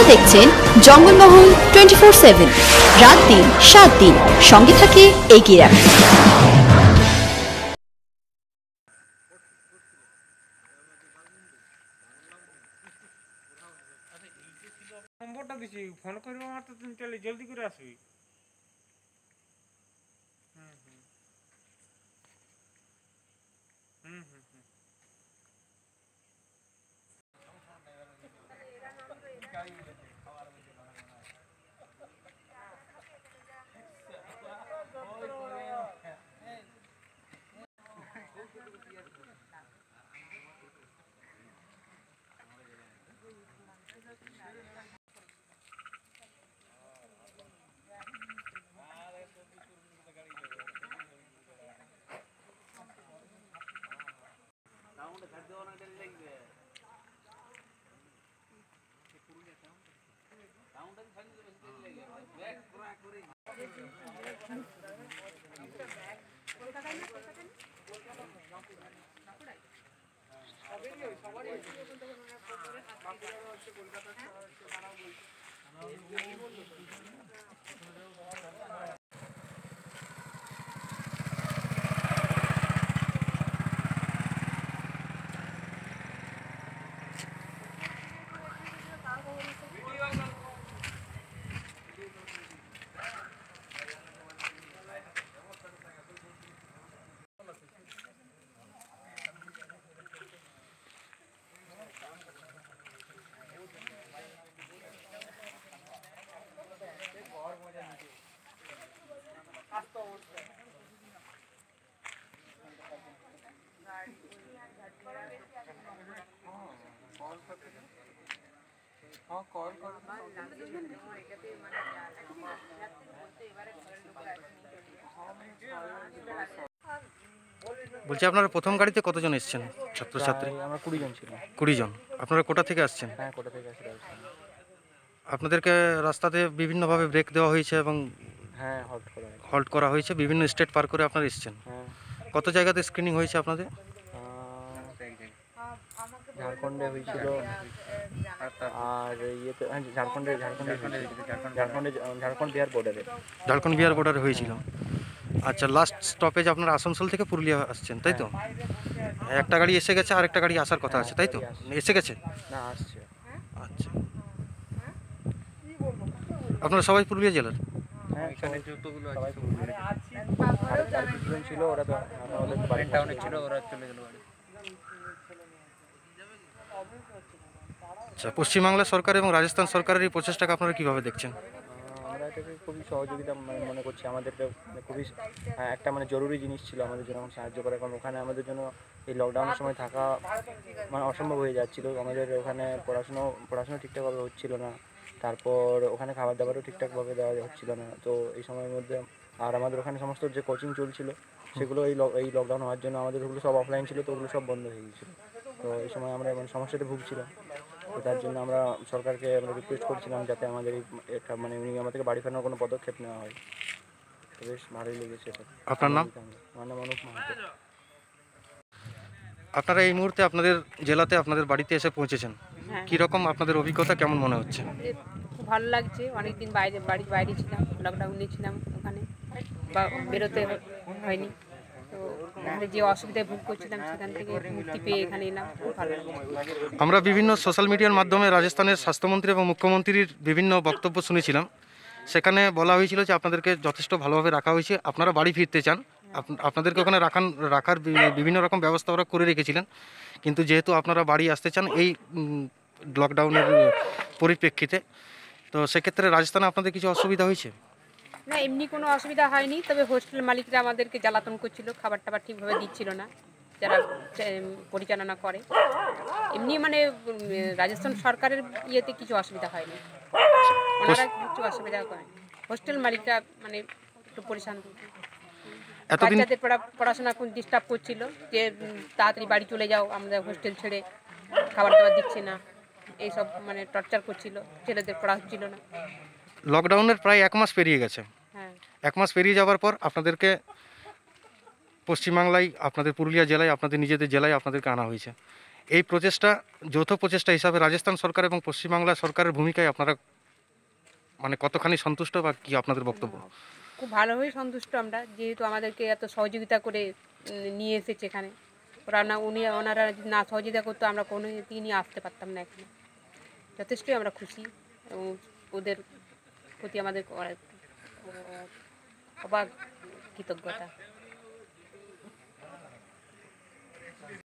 আপনারা দেখছেন Jangalmahal twenty four seven. রাত দিন, সাত দিন, সঙ্গে থাকে এগিয়ে রাখুন। নম্বরটা দিছি ফোন করব আমার তো তুমি জলদি করে আসবি হুম হুম হুম হুম হুম। কলকাতা বলছি আপনারা প্রথম গাড়িতে কতজন এসছেন? ছাত্রছাত্রী? আমরা কুড়ি জন ছিলাম। কুড়ি জন আপনারা কোটা থেকে আসছেন? হ্যাঁ কোটা থেকে আপনাদেরকে রাস্তাতে বিভিন্নভাবে ব্রেক দেওয়া হয়েছে এবং হ্যাঁ হল্ট করা হয়েছে। বিভিন্ন স্টেট পার করে আপনারা এসছেন। হ্যাঁ। কত জায়গাতে স্ক্রিনিং হয়েছে আপনাদের? ঝাড়খণ্ডে হয়েছিল। আর ইয়েতে হ্যাঁ ঝাড়খণ্ডে ঝাড়খণ্ডে ঝাড়খণ্ডে ঝাড়খণ্ড। বিহার বর্ডারে ঝাড়খণ্ড বিহার বর্ডারে হয়েছিল। আচ্ছা লাস্ট স্টপেজ আপনার আসানসোল থেকে পুরুলিয়া আসছেন তাই তো? একটা গাড়ি এসে গেছে আর একটা গাড়ি আসার কথা আছে তাই তো? এসে গেছে? না আসছে। আচ্ছা। আপনারা সবাই পুরুলিয়া জেলার? হ্যাঁ এখানে যতগুলো আছে আর আর কিছুজন ছিল ওরা তো আমাদের বাড়ির টাউনে ছিল ওরা চলে গেল বাড়ি। আচ্ছা পশ্চিমবাংলা সরকার এবং রাজস্থান সরকারের এই প্রচেষ্টাকে আপনারা কীভাবে দেখছেন? আমরা খুবই সহযোগিতা মানে মনে করছি। আমাদেরকে মানে খুবই একটা মানে জরুরি জিনিস ছিল আমাদের জন্য সাহায্য করা কারণ ওখানে আমাদের জন্য এই লকডাউনের সময় থাকা মানে অসম্ভব হয়ে যাচ্ছিল। আমাদের ওখানে পড়াশুনো পড়াশুনো ঠিকঠাকভাবে হচ্ছিল না। তারপর ওখানে খাবার দাবারও ঠিকঠাকভাবে দেওয়া হচ্ছিল না। তো এই সময়ের মধ্যে আর আমাদের ওখানে সমস্ত যে কোচিং চলছিল, সেগুলো এই এই লকডাউন হওয়ার জন্য আমাদের ওগুলো সব অফলাইন ছিল, তো ওগুলো সব বন্ধ হয়ে গিয়েছিল। তো এই সময় আমরা মানে সমস্যাতে ভুগছিলাম। তো তার জন্য আমরা সরকারকে আমরা রিকোয়েস্ট করছিলাম যাতে আমাদের এই এটা মানে উনি আমাদেরকে বাড়ি ফেরানোর কোনো পদক্ষেপ নেওয়া হয়। তো বেশ ভালোই লেগেছে আপনার নাম? আমার নাম অনুপ মাহাতো। আপনারা এই মুহূর্তে আপনাদের জেলাতে আপনাদের বাড়িতে এসে পৌঁছেছেন। হ্যাঁ। কীরকম আপনাদের অভিজ্ঞতা কেমন মনে হচ্ছে? খুব ভালো লাগছে। অনেকদিন বাইরে বাড়ির বাইরে ছিলাম লকডাউনে ছিলাম ওখানে। বা বেরোতে হয়নি। তো যে অসুবিধায় ভোগ করছিলাম সেখান থেকে মুক্তি পেয়ে এখানে এলাম। ভালো আমরা বিভিন্ন সোশ্যাল মিডিয়ার মাধ্যমে রাজস্থানের স্বাস্থ্যমন্ত্রী এবং মুখ্যমন্ত্রীর বিভিন্ন বক্তব্য শুনেছিলাম। সেখানে বলা হয়েছিল যে আপনাদেরকে যথেষ্ট ভালোভাবে রাখা হয়েছে। আপনারা বাড়ি ফিরতে চান। আপ- আপনাদেরকে ওখানে রাখান রাখার বিভিন্ন রকম ব্যবস্থা ওরা করে রেখেছিলেন। কিন্তু যেহেতু আপনারা বাড়ি আসতে চান এই লকডাউনের পরিপ্রেক্ষিতে তো সেক্ষেত্রে রাজস্থানে আপনাদের কিছু অসুবিধা হয়েছে? না এমনি কোনো অসুবিধা হয়নি তবে হোস্টেল মালিকরা আমাদেরকে জ্বালাতন করছিল খাবার টাবার ঠিকভাবে দিচ্ছিল না যারা পরিচালনা করে। এমনি মানে রাজস্থান সরকারের ইয়েতে কিছু অসুবিধা হয়নি। ওনারা কিছু অসুবিধা করেনি। হোস্টেল মালিকরা মানে একটু পরিশান বাচ্চাদের পড়া পড়াশোনা কোন ডিস্টার্ব করছিল যে তাড়াতাড়ি বাড়ি চলে যাও আমরা হোস্টেল ছেড়ে খাবার দাবার দিচ্ছে না। এইসব মানে টর্চার করছিল ছেলেদের পড়া হচ্ছিল না। লকডাউনের প্রায় এক মাস পেরিয়ে গেছে। হ্যাঁ। এক মাস পেরিয়ে যাওয়ার পর আপনাদেরকে পশ্চিমবাংলায় আপনাদের পুরুলিয়া জেলায় আপনাদের নিজেদের জেলায় আপনাদেরকে আনা হয়েছে। এই প্রচেষ্টা যৌথ প্রচেষ্টা হিসাবে রাজস্থান সরকার এবং পশ্চিমবাংলা সরকারের ভূমিকায় আপনারা মানে কতখানি সন্তুষ্ট বা কি আপনাদের বক্তব্য? খুব ভালোভাবেই সন্তুষ্ট আমরা যেহেতু আমাদেরকে এত সহযোগিতা করে নিয়ে এসেছে এখানে। ওরা না উনি ওনারা যদি না সহযোগিতা করতো আমরা কোনো দিনই আসতে পারতাম না এখানে। যথেষ্টই আমরা খুশি এবং ওদের প্রতি আমাদের অবাক কৃতজ্ঞতা।